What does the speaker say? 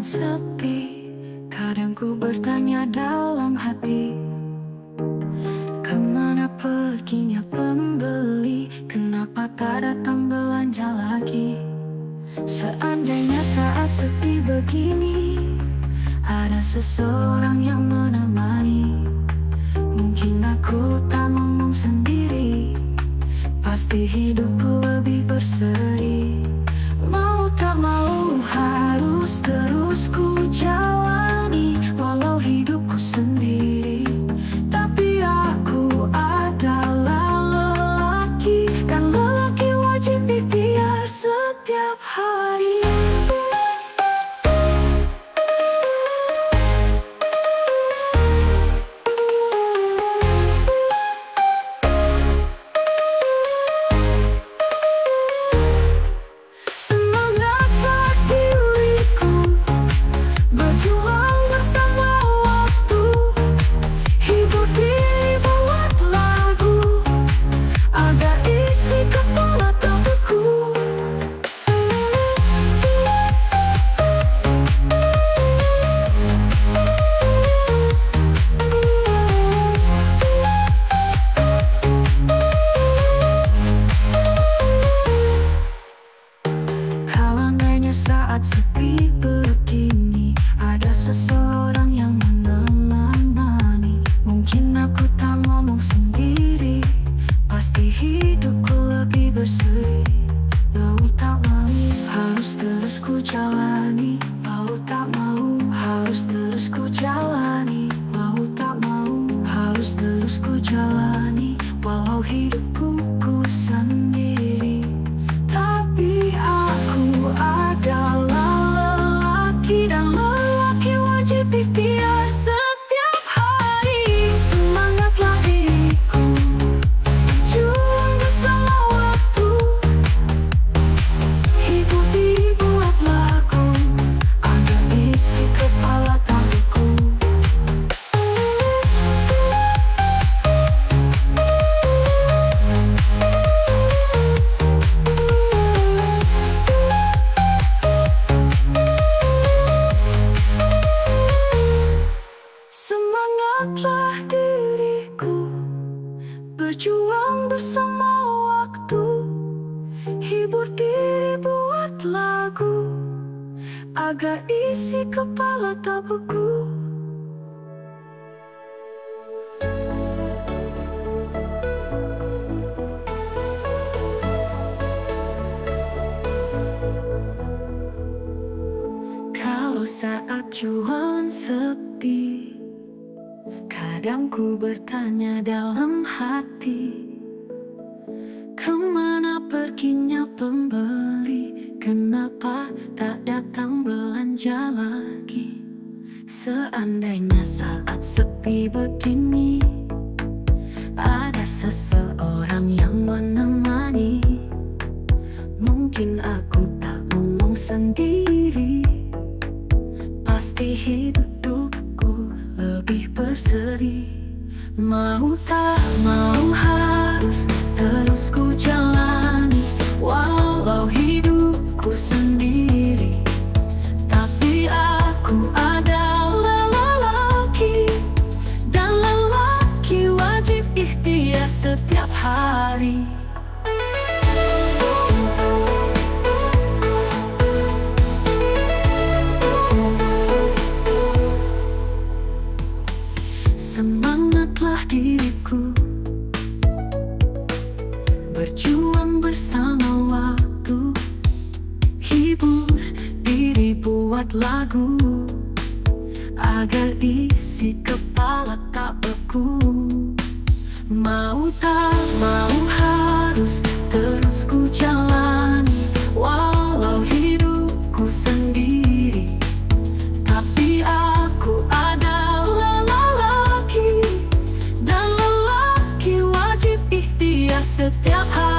jalan sepi. Kadang ku bertanya dalam hati Ke mana perginya pembeli? Kenapa tak datang belanja lagi? Seandainya saat sepi begini Ada seseorang yang menemani. Mungkin aku tak ngomong sendiri. Pasti hidupku setiap hari Semangatlah terus Berjuang bersama waktu. Hibur diri buat lagu. Agar isi kepala tak beku. Kalau saat jualan sepi Kadang ku bertanya dalam hati Ke mana perginya pembeli? Kenapa tak datang belanja lagi? Seandainya saat sepi begini Ada seseorang yang menemani. Mungkin aku tak ngomong sendiri. Pasti hidupku berseri Mau tak mau harus lagu. Agar isi kepala tak beku. Mau tak mau harus terus ku jalani. Walau hidupku sendiri Tapi aku adalah lelaki. Dan lelaki wajib ikhtiar setiap hari